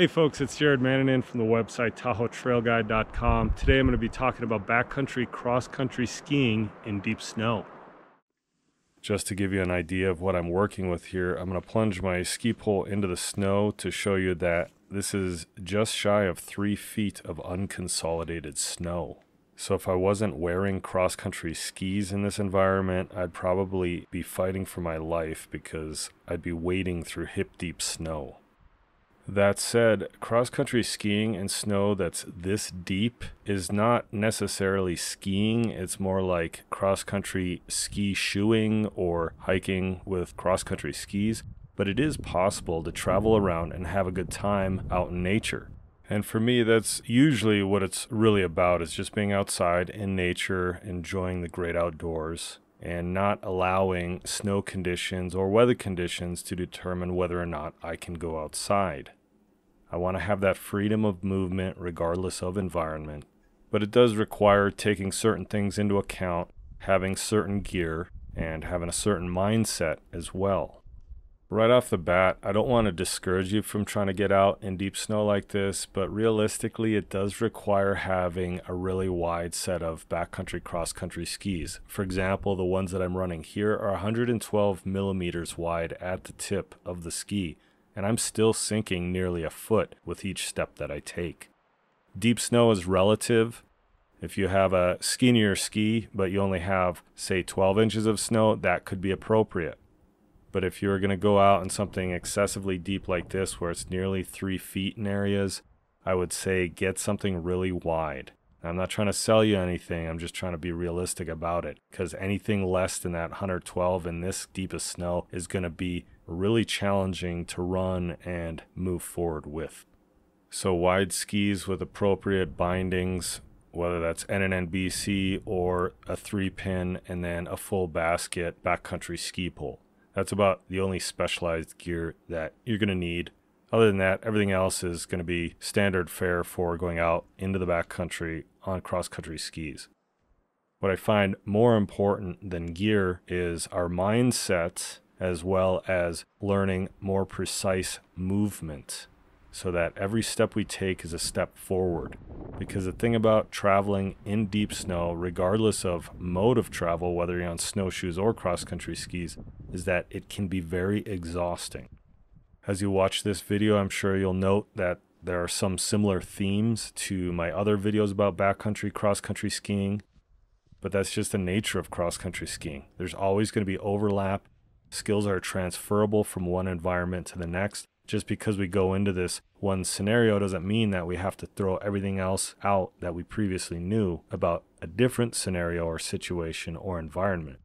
Hey folks, it's Jared Manninen from the website TahoeTrailGuide.com. Today I'm going to be talking about backcountry cross-country skiing in deep snow. Just to give you an idea of what I'm working with here, I'm going to plunge my ski pole into the snow to show you that this is just shy of three feet of unconsolidated snow. So if I wasn't wearing cross-country skis in this environment, I'd probably be fighting for my life because I'd be wading through hip-deep snow. That said, cross country skiing in snow that's this deep is not necessarily skiing. It's more like cross country ski shoeing or hiking with cross country skis. But it is possible to travel around and have a good time out in nature. And for me, that's usually what it's really about is just being outside in nature, enjoying the great outdoors, and not allowing snow conditions or weather conditions to determine whether or not I can go outside. I want to have that freedom of movement regardless of environment, but it does require taking certain things into account, having certain gear, and having a certain mindset as well. Right off the bat, I don't want to discourage you from trying to get out in deep snow like this, but realistically, it does require having a really wide set of backcountry cross country skis. For example, the ones that I'm running here are 112 millimeters wide at the tip of the ski, and I'm still sinking nearly a foot with each step that I take. Deep snow is relative. If you have a skinnier ski, but you only have, say, 12 inches of snow, that could be appropriate. But if you're going to go out in something excessively deep like this, where it's nearly three feet in areas, I would say get something really wide. I'm not trying to sell you anything. I'm just trying to be realistic about it. Because anything less than that 112 in this deepest snow is going to be really challenging to run and move forward with. So wide skis with appropriate bindings, whether that's NNNBC or a three pin and then a full basket backcountry ski pole. That's about the only specialized gear that you're going to need other than that, everything else is going to be standard fare for going out into the backcountry on cross country skis. What I find more important than gear is our mindset as well as learning more precise movement so that every step we take is a step forward. Because the thing about traveling in deep snow, regardless of mode of travel, whether you're on snowshoes or cross country skis, is that it can be very exhausting. As you watch this video, I'm sure you'll note that there are some similar themes to my other videos about backcountry cross-country skiing, but that's just the nature of cross-country skiing. There's always going to be overlap. Skills are transferable from one environment to the next. Just because we go into this one scenario doesn't mean that we have to throw everything else out that we previously knew about a different scenario or situation or environment.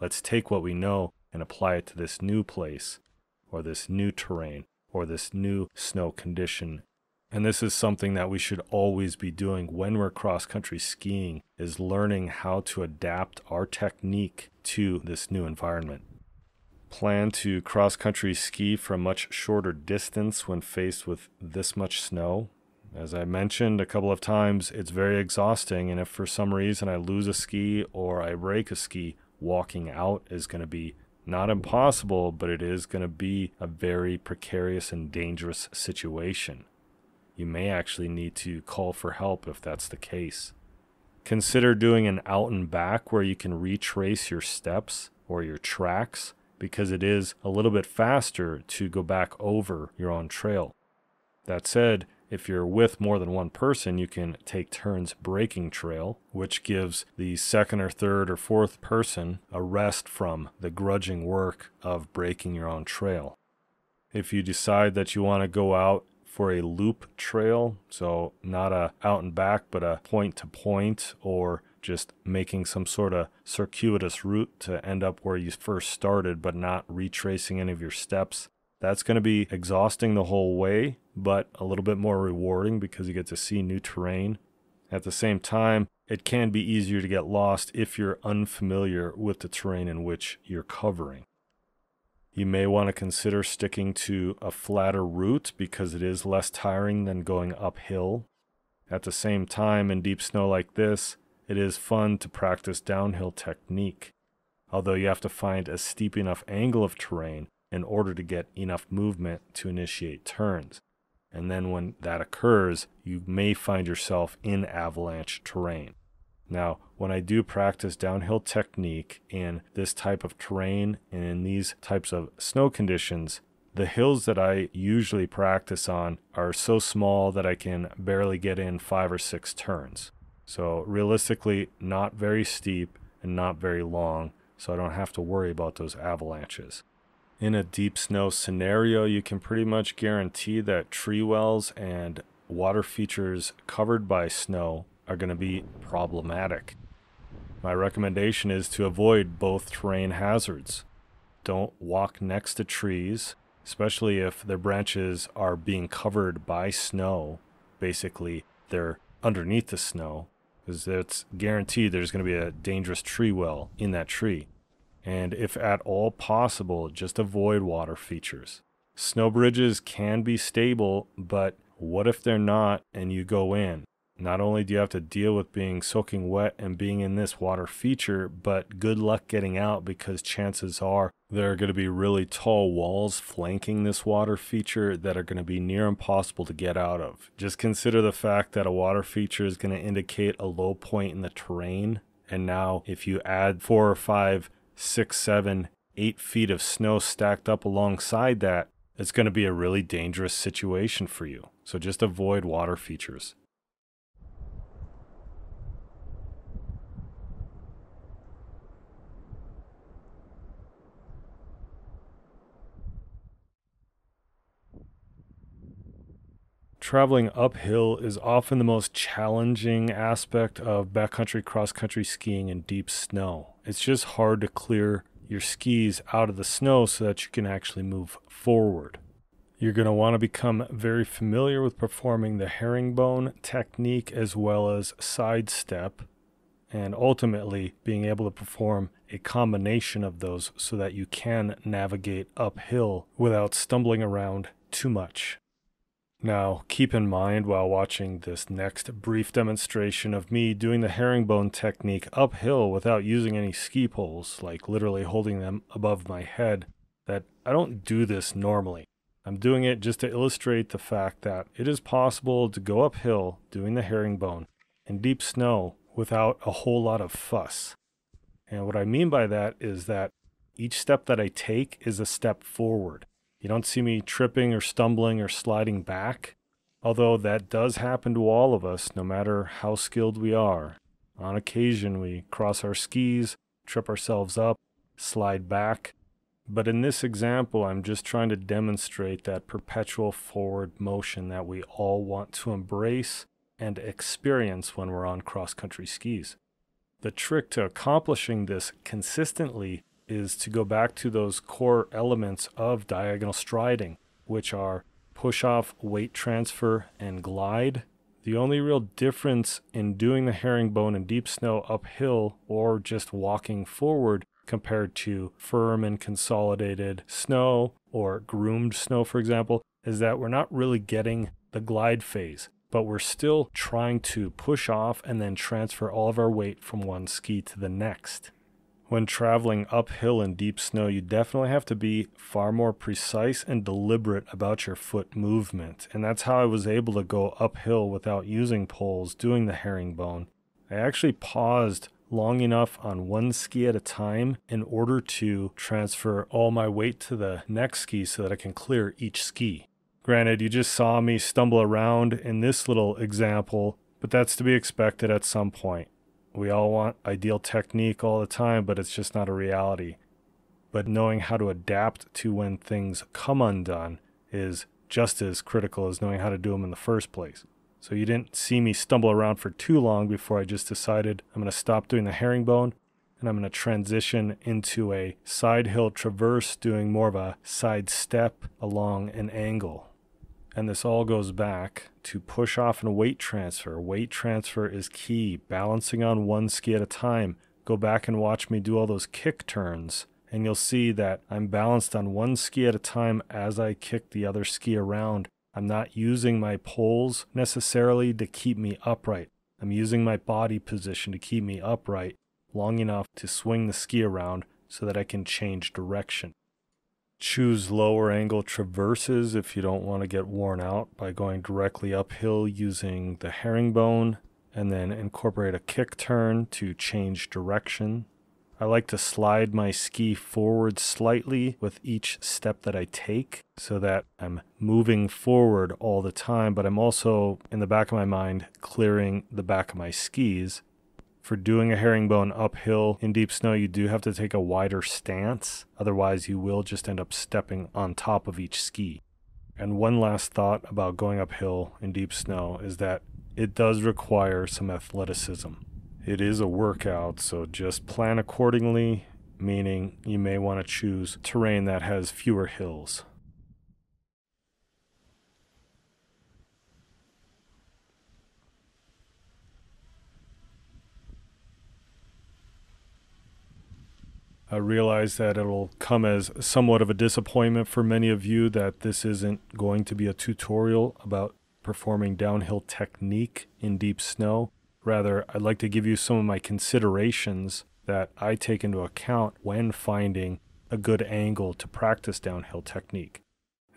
Let's take what we know and apply it to this new place or this new terrain or this new snow condition. And this is something that we should always be doing when we're cross country skiing is learning how to adapt our technique to this new environment. Plan to cross country ski for a much shorter distance when faced with this much snow. As I mentioned a couple of times, it's very exhausting, and if for some reason I lose a ski or I break a ski, walking out is going to be not impossible, but it is going to be a very precarious and dangerous situation. You may actually need to call for help if that's the case. Consider doing an out and back where you can retrace your steps or your tracks because it is a little bit faster to go back over your own trail. That said, if you're with more than one person, you can take turns breaking trail, which gives the second or third or fourth person a rest from the grudging work of breaking your own trail. If you decide that you want to go out for a loop trail, so not a out and back, but a point to point or just making some sort of circuitous route to end up where you first started, but not retracing any of your steps. That's going to be exhausting the whole way, but a little bit more rewarding because you get to see new terrain. At the same time, it can be easier to get lost if you're unfamiliar with the terrain in which you're covering. You may want to consider sticking to a flatter route because it is less tiring than going uphill. At the same time, in deep snow like this, it is fun to practice downhill technique, although you have to find a steep enough angle of terrain in order to get enough movement to initiate turns. And then when that occurs, you may find yourself in avalanche terrain. Now, when I do practice downhill technique in this type of terrain and in these types of snow conditions, the hills that I usually practice on are so small that I can barely get in five or six turns. So, realistically, not very steep and not very long, so I don't have to worry about those avalanches. In a deep snow scenario, you can pretty much guarantee that tree wells and water features covered by snow are going to be problematic. My recommendation is to avoid both terrain hazards. Don't walk next to trees, especially if their branches are being covered by snow. Basically, they're underneath the snow, because it's guaranteed there's going to be a dangerous tree well in that tree. And if at all possible, just avoid water features. Snow bridges can be stable, but what if they're not and you go in? Not only do you have to deal with being soaking wet and being in this water feature, but good luck getting out because chances are there are going to be really tall walls flanking this water feature that are going to be near impossible to get out of. Just consider the fact that a water feature is going to indicate a low point in the terrain. And now, if you add four or five, six, seven, eight feet of snow stacked up alongside that, it's going to be a really dangerous situation for you. So just avoid water features. Traveling uphill is often the most challenging aspect of backcountry cross country skiing in deep snow. It's just hard to clear your skis out of the snow so that you can actually move forward. You're going to want to become very familiar with performing the herringbone technique as well as sidestep, and ultimately being able to perform a combination of those so that you can navigate uphill without stumbling around too much. Now, keep in mind while watching this next brief demonstration of me doing the herringbone technique uphill without using any ski poles, like literally holding them above my head, that I don't do this normally. I'm doing it just to illustrate the fact that it is possible to go uphill doing the herringbone in deep snow without a whole lot of fuss. And what I mean by that is that each step that I take is a step forward. You don't see me tripping or stumbling or sliding back, although that does happen to all of us, no matter how skilled we are. On occasion, we cross our skis, trip ourselves up, slide back. But in this example, I'm just trying to demonstrate that perpetual forward motion that we all want to embrace and experience when we're on cross country skis. The trick to accomplishing this consistently is to go back to those core elements of diagonal striding, which are push off, weight transfer, and glide. The only real difference in doing the herringbone in deep snow uphill or just walking forward compared to firm and consolidated snow or groomed snow, for example, is that we're not really getting the glide phase, but we're still trying to push off and then transfer all of our weight from one ski to the next when traveling uphill in deep snow, you definitely have to be far more precise and deliberate about your foot movement. And that's how I was able to go uphill without using poles doing the herringbone. I actually paused long enough on one ski at a time in order to transfer all my weight to the next ski so that I can clear each ski. Granted, you just saw me stumble around in this little example, but that's to be expected at some point. We all want ideal technique all the time, but it's just not a reality. But knowing how to adapt to when things come undone is just as critical as knowing how to do them in the first place. So you didn't see me stumble around for too long before I just decided I'm going to stop doing the herringbone and I'm going to transition into a side hill traverse doing more of a side step along an angle. And this all goes back to push off and weight transfer. Weight transfer is key. Balancing on one ski at a time. Go back and watch me do all those kick turns, and you'll see that I'm balanced on one ski at a time as I kick the other ski around. I'm not using my poles necessarily to keep me upright. I'm using my body position to keep me upright long enough to swing the ski around so that I can change direction. Choose lower angle traverses if you don't want to get worn out by going directly uphill using the herringbone and then incorporate a kick turn to change direction. I like to slide my ski forward slightly with each step that I take so that I'm moving forward all the time, but I'm also in the back of my mind clearing the back of my skis. For doing a herringbone uphill in deep snow, you do have to take a wider stance. Otherwise, you will just end up stepping on top of each ski. And one last thought about going uphill in deep snow is that it does require some athleticism. It is a workout, so just plan accordingly, meaning you may want to choose terrain that has fewer hills. I realize that it'll come as somewhat of a disappointment for many of you that this isn't going to be a tutorial about performing downhill technique in deep snow. Rather, I'd like to give you some of my considerations that I take into account when finding a good angle to practice downhill technique.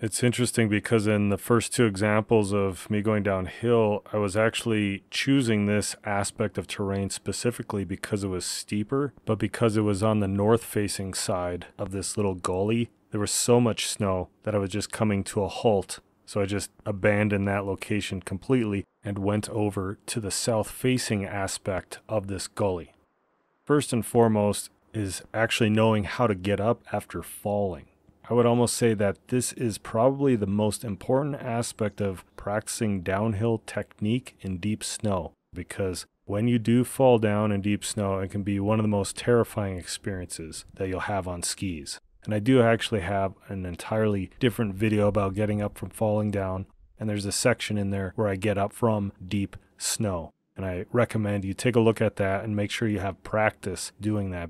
It's interesting because in the first two examples of me going downhill, I was actually choosing this aspect of terrain specifically because it was steeper, but because it was on the north facing side of this little gully, there was so much snow that I was just coming to a halt. So I just abandoned that location completely and went over to the south facing aspect of this gully. First and foremost is actually knowing how to get up after falling. I would almost say that this is probably the most important aspect of practicing downhill technique in deep snow because when you do fall down in deep snow, it can be one of the most terrifying experiences that you'll have on skis. And I do actually have an entirely different video about getting up from falling down and there's a section in there where I get up from deep snow. And I recommend you take a look at that and make sure you have practice doing that.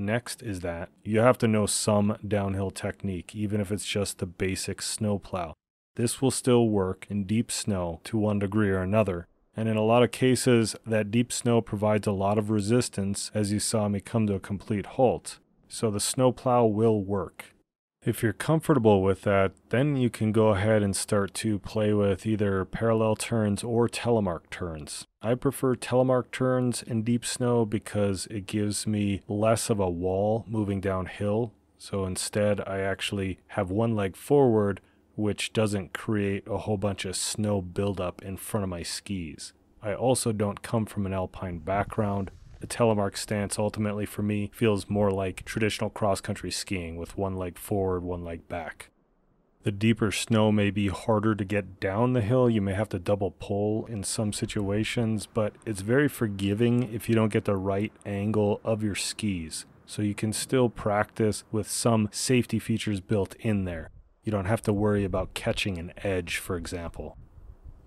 Next is that you have to know some downhill technique, even if it's just the basic snow plow. This will still work in deep snow to one degree or another. And in a lot of cases, that deep snow provides a lot of resistance, as you saw me come to a complete halt. So the snow plow will work. If you're comfortable with that, then you can go ahead and start to play with either parallel turns or telemark turns. I prefer telemark turns in deep snow because it gives me less of a wall moving downhill. So instead, I actually have one leg forward, which doesn't create a whole bunch of snow buildup in front of my skis. I also don't come from an alpine background, the telemark stance ultimately for me feels more like traditional cross country skiing with one leg forward, one leg back. The deeper snow may be harder to get down the hill. You may have to double pole in some situations, but it's very forgiving if you don't get the right angle of your skis. So you can still practice with some safety features built in there. You don't have to worry about catching an edge, for example.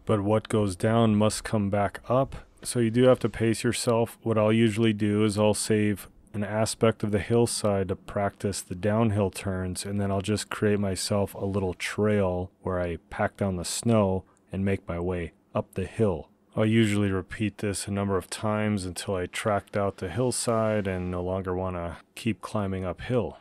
But what goes down must come back up, so you do have to pace yourself. What I'll usually do is I'll save an aspect of the hillside to practice the downhill turns, and then I'll just create myself a little trail where I pack down the snow and make my way up the hill. I'll usually repeat this a number of times until I tracked out the hillside and no longer want to keep climbing uphill.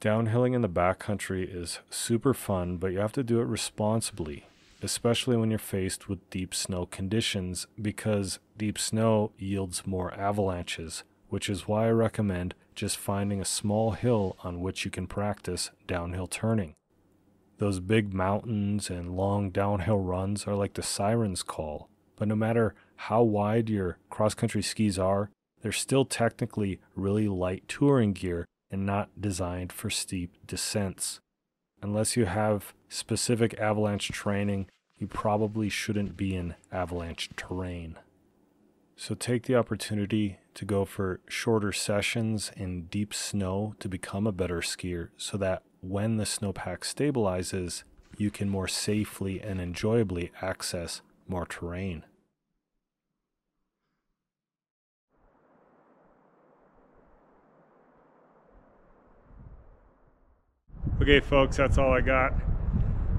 Downhilling in the backcountry is super fun, but you have to do it responsibly especially when you're faced with deep snow conditions, because deep snow yields more avalanches, which is why I recommend just finding a small hill on which you can practice downhill turning. Those big mountains and long downhill runs are like the siren's call, but no matter how wide your cross country skis are, they're still technically really light touring gear and not designed for steep descents. Unless you have specific avalanche training you probably shouldn't be in avalanche terrain. So take the opportunity to go for shorter sessions in deep snow to become a better skier so that when the snowpack stabilizes, you can more safely and enjoyably access more terrain. Okay, folks, that's all I got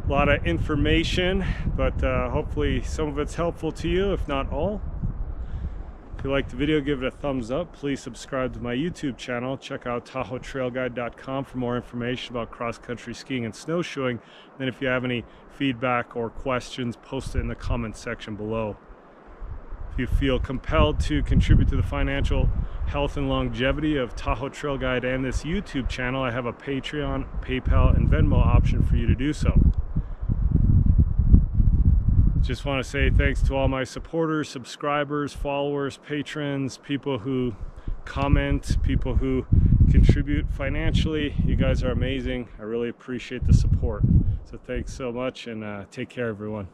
a lot of information, but uh, hopefully some of it's helpful to you, if not all. If you liked the video, give it a thumbs up. Please subscribe to my YouTube channel. Check out TahoeTrailGuide.com for more information about cross-country skiing and snowshoeing. And if you have any feedback or questions, post it in the comments section below. If you feel compelled to contribute to the financial health and longevity of Tahoe Trail Guide and this YouTube channel, I have a Patreon, PayPal, and Venmo option for you to do so. Just want to say thanks to all my supporters, subscribers, followers, patrons, people who comment, people who contribute financially. You guys are amazing. I really appreciate the support. So thanks so much and uh, take care, everyone.